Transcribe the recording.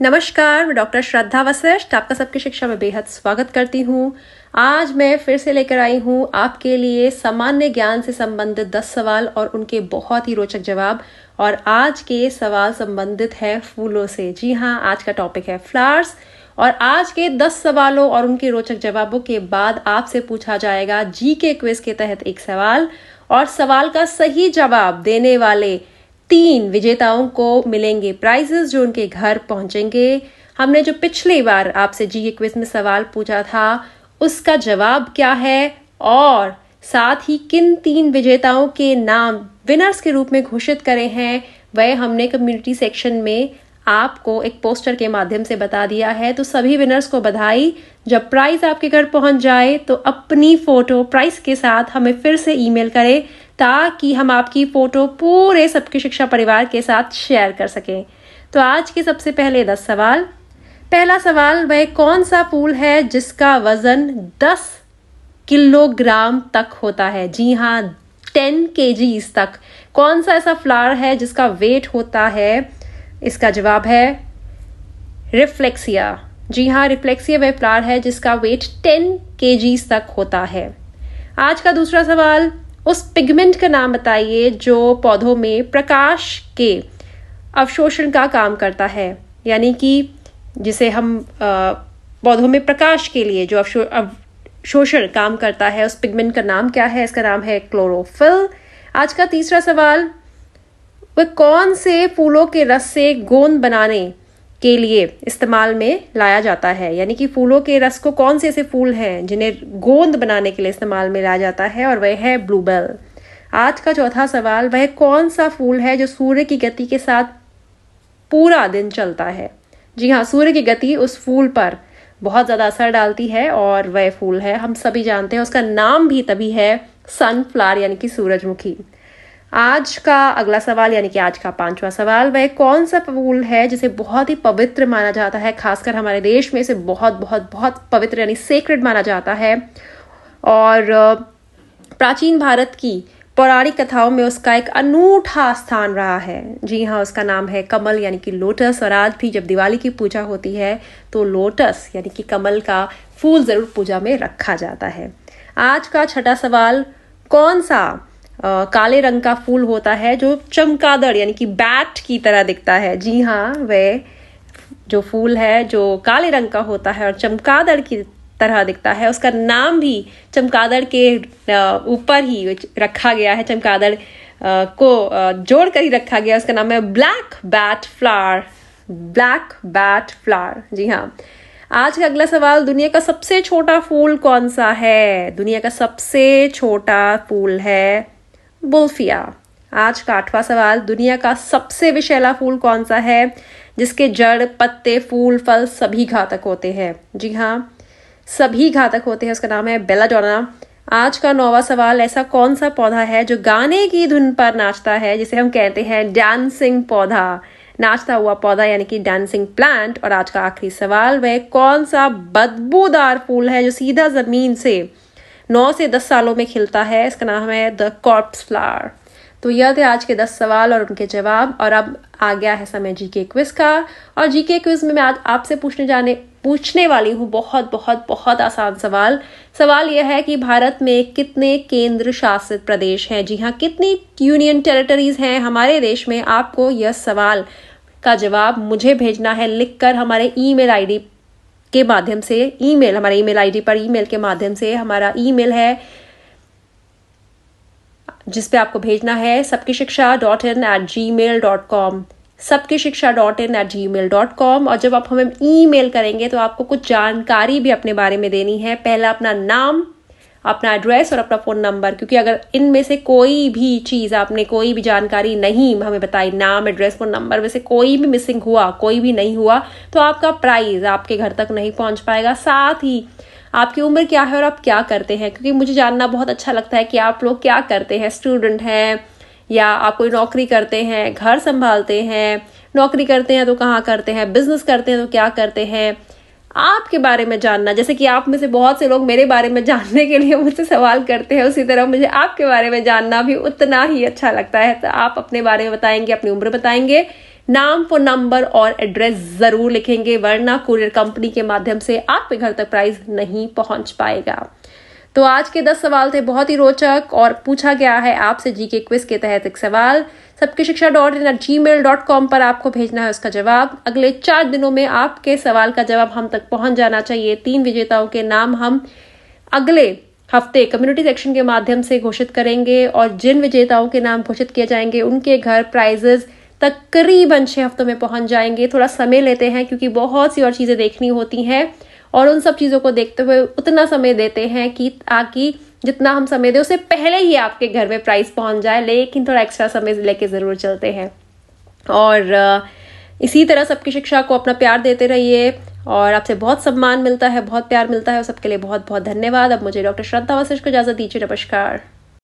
नमस्कार, मैं डॉक्टर श्रद्धा वशिष्ठ, आपका सबकी शिक्षा में बेहद स्वागत करती हूँ। आज मैं फिर से लेकर आई हूँ आपके लिए सामान्य ज्ञान से संबंधित दस सवाल और उनके बहुत ही रोचक जवाब। और आज के सवाल संबंधित है फूलों से। जी हाँ आज का टॉपिक है फ्लावर्स और आज के दस सवालों और उनके रोचक जवाबों के बाद आपसे पूछा जाएगा जी के क्विज के तहत एक सवाल। और सवाल का सही जवाब देने वाले तीन विजेताओं को मिलेंगे प्राइजेस जो उनके घर पहुँचेंगे। हमने जो पिछली बार आपसे जी क्विज में सवाल पूछा था, उसका जवाब क्या है? और साथ ही किन तीन विजेताओं के नाम विनर्स के रूप में घोषित करे हैं, वह हमने कम्युनिटी सेक्शन में आपको एक पोस्टर के माध्यम से बता दिया है। तो सभी विनर्स को बधाई। जब प्राइज आपके घर पहुँच जाए तो अपनी फ़ोटो प्राइस के साथ हमें फिर से ईमेल करें। ताकि हम आपकी फ़ोटो पूरे सबकी शिक्षा परिवार के साथ शेयर कर सकें। तो आज के सबसे पहले दस सवाल। पहला सवाल, वह कौन सा फूल है जिसका वज़न दस किलोग्राम तक होता है? जी हाँ टेन के तक। कौन सा ऐसा फ्लावर है जिसका वेट होता है? इसका जवाब है रिफ्लेक्सिया जी हाँ रिफ्लेक्सिया वह फ्लावर है जिसका वेट टेन के तक होता है। आज का दूसरा सवाल उस पिगमेंट का नाम बताइए जो पौधों में प्रकाश के अवशोषण का काम करता है। यानी कि जिसे हम पौधों में प्रकाश के लिए जो अवशोषण काम करता है, उस पिगमेंट का नाम क्या है? इसका नाम है क्लोरोफिल। आज का तीसरा सवाल, वह कौन से फूलों के रस से गोंद बनाने के लिए इस्तेमाल में लाया जाता है। यानी कि फूलों के रस को कौन से ऐसे फूल हैं जिन्हें गोंद बनाने के लिए इस्तेमाल में लाया जाता है और वह है ब्लूबेल। आज का चौथा सवाल, वह कौन सा फूल है जो सूर्य की गति के साथ पूरा दिन चलता है? जी हाँ सूर्य की गति उस फूल पर बहुत ज़्यादा असर डालती है और वह फूल है, हम सभी जानते हैं। उसका नाम भी तभी है सनफ्लावर यानी कि सूरजमुखी। आज का अगला सवाल, यानी कि आज का पांचवा सवाल, वह कौन सा फूल है जिसे बहुत ही पवित्र माना जाता है, खासकर हमारे देश में इसे बहुत बहुत बहुत पवित्र, यानी सेक्रेड माना जाता है। और प्राचीन भारत की पौराणिक कथाओं में उसका एक अनूठा स्थान रहा है। जी हाँ उसका नाम है कमल, यानी कि लोटस और आज भी जब दिवाली की पूजा होती है तो लोटस यानी कि कमल का फूल ज़रूर पूजा में रखा जाता है। आज का छठा सवाल, कौन सा काले रंग का फूल होता है जो चमकादड़, यानी कि बैट की तरह दिखता है। जी हाँ वह जो फूल है जो काले रंग का होता है और चमकादड़ की तरह दिखता है, उसका नाम भी चमकादड़ के ऊपर ही रखा गया है। चमकादड़ को जोड़ कर ही रखा गया उसका नाम है black bat flower black bat flower जी हाँ। आज का अगला सवाल, दुनिया का सबसे छोटा फूल कौन सा है? दुनिया का सबसे छोटा फूल है बोल्फिया। आज का आठवां सवाल, दुनिया का सबसे विशैला फूल कौन सा है, जिसके जड़, पत्ते, फूल, फल सभी घातक होते हैं? जी हाँ सभी घातक होते हैं, उसका नाम है बेलाडोना। आज का नौवा सवाल, ऐसा कौन सा पौधा है जो गाने की धुन पर नाचता है, जिसे हम कहते हैं डांसिंग पौधा? नाचता हुआ पौधा यानी कि डांसिंग प्लांट। और आज का आखिरी सवाल, वह कौन सा बदबूदार फूल है जो सीधा ज़मीन से नौ से दस सालों में खिलता है। इसका नाम है द कॉर्प्स फ्लावर। तो यह थे आज के दस सवाल और उनके जवाब। और अब आ गया है समय जीके क्विज का। और जीके क्विज में मैं आज आपसे पूछने जाने, पूछने वाली हूँ बहुत बहुत बहुत आसान सवाल। सवाल यह है कि भारत में कितने केंद्र शासित प्रदेश हैं? जी हाँ कितनी यूनियन टेरिटरीज हैं हमारे देश में? आपको यह सवाल का जवाब मुझे भेजना है। लिखकर हमारे ईमेल आईडी के माध्यम से ईमेल, हमारे ईमेल आईडी पर ईमेल के माध्यम से हमारा ईमेल है, जिस पे आपको भेजना है, सबकी शिक्षा dot in at Gmail dot com, सबकी शिक्षा dot in at Gmail dot com, और जब आप हमें ई मेल करेंगे तो आपको कुछ जानकारी भी अपने बारे में देनी है। पहला अपना नाम अपना एड्रेस और अपना फ़ोन नंबर क्योंकि अगर इनमें से कोई भी चीज़ आपने, कोई भी जानकारी नहीं हमें बताई, नाम एड्रेस फ़ोन नंबर में से कोई भी मिसिंग हुआ, कोई भी नहीं हुआ तो आपका प्राइज आपके घर तक नहीं पहुँच पाएगा। साथ ही आपकी उम्र क्या है और आप क्या करते हैं? क्योंकि मुझे जानना बहुत अच्छा लगता है कि आप लोग क्या करते हैं? स्टूडेंट हैं या आप कोई नौकरी करते हैं, घर संभालते हैं, नौकरी करते हैं तो कहाँ करते हैं? बिज़नेस करते हैं तो क्या करते हैं? आपके बारे में जानना। जैसे कि आप में से बहुत से लोग मेरे बारे में जानने के लिए मुझसे सवाल करते हैं, उसी तरह मुझे आपके बारे में जानना भी उतना ही अच्छा लगता है। तो आप अपने बारे में बताएँगे, अपनी उम्र बताएँगे, नाम फ़ोन नंबर और एड्रेस ज़रूर लिखेंगे, वरना कुरियर कंपनी के माध्यम से आपके घर तक प्राइस नहीं पहुँच पाएगा। तो आज के दस सवाल थे बहुत ही रोचक और पूछा गया है आपसे जी के क्विज के तहत एक सवाल। सबकी शिक्षा dot in gmail dot com पर आपको भेजना है उसका जवाब। अगले चार दिनों में आपके सवाल का जवाब हम तक पहुँच जाना चाहिए। तीन विजेताओं के नाम हम अगले हफ़्ते कम्युनिटी सेक्शन के माध्यम से घोषित करेंगे और जिन विजेताओं के नाम घोषित किए जाएँगे, उनके घर प्राइजेस तकरीबन छह हफ्तों में पहुँच जाएँगे। थोड़ा समय लेते हैं क्योंकि बहुत सी और चीज़ें देखनी होती हैं। और उन सब चीज़ों को देखते हुए उतना समय देते हैं कि ताकि जितना हम समय दें उससे पहले ही आपके घर में प्राइस पहुँच जाए, लेकिन थोड़ा एक्स्ट्रा समय लेके ज़रूर चलते हैं। और इसी तरह सबकी शिक्षा को अपना प्यार देते रहिए। और आपसे बहुत सम्मान मिलता है, बहुत प्यार मिलता है। सबके लिए बहुत बहुत धन्यवाद। अब मुझे डॉक्टर श्रद्धा वशिष्ठ को इजाज़त दीजिए। नमस्कार।